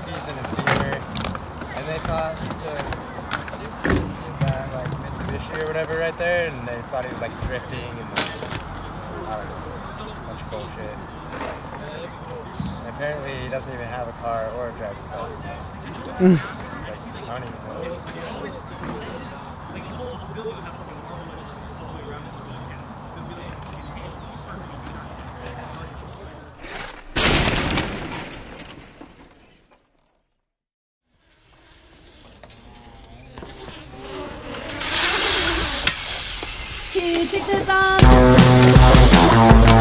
cookies in his beamer, and they thought he could that like Mitsubishi or whatever right there, and they thought he was like drifting and uh, like, I bunch of bullshit. And apparently he doesn't even have a car or a driver's license. like, I don't even know. take the bomb.